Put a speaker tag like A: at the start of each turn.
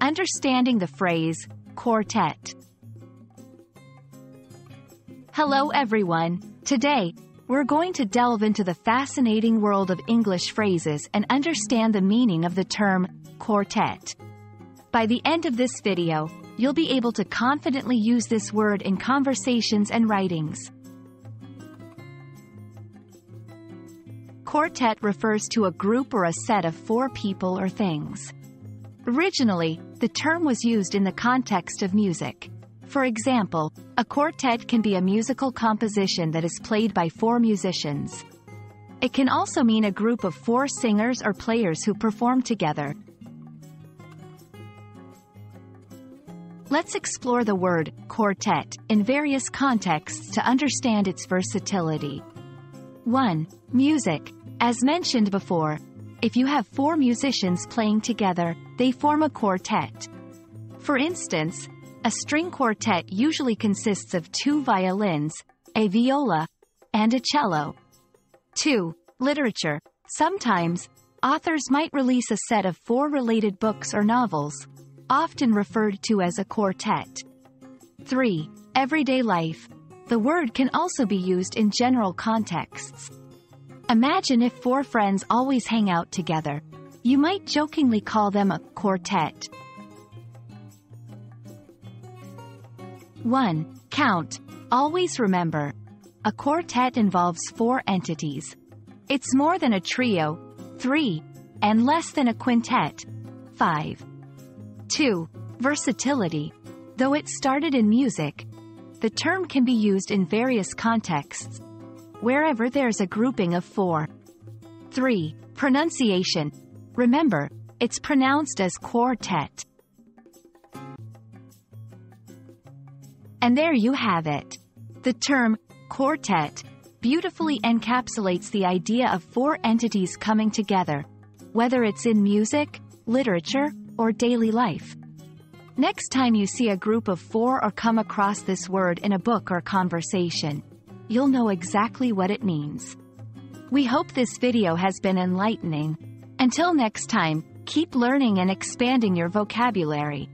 A: Understanding the phrase, quartet. Hello everyone. Today, we're going to delve into the fascinating world of English phrases and understand the meaning of the term, quartet. By the end of this video, you'll be able to confidently use this word in conversations and writings. Quartet refers to a group or a set of four people or things. Originally, the term was used in the context of music. For example, a quartet can be a musical composition that is played by four musicians. It can also mean a group of four singers or players who perform together. Let's explore the word quartet in various contexts to understand its versatility. 1. Music. As mentioned before, if you have four musicians playing together, they form a quartet. For instance, a string quartet usually consists of two violins, a viola, and a cello. 2. Literature. Sometimes, authors might release a set of four related books or novels, often referred to as a quartet. 3. Everyday life. The word can also be used in general contexts. Imagine if four friends always hang out together. You might jokingly call them a quartet. 1. Count. Always remember. A quartet involves four entities. It's more than a trio, 3, and less than a quintet, 5. 2. Versatility. Though it started in music, the term can be used in various contexts. Wherever there's a grouping of four. 3. Pronunciation. Remember, it's pronounced as quartet. And there you have it. The term quartet beautifully encapsulates the idea of four entities coming together, whether it's in music, literature, or daily life. Next time you see a group of four or come across this word in a book or conversation, you'll know exactly what it means. We hope this video has been enlightening. Until next time, keep learning and expanding your vocabulary.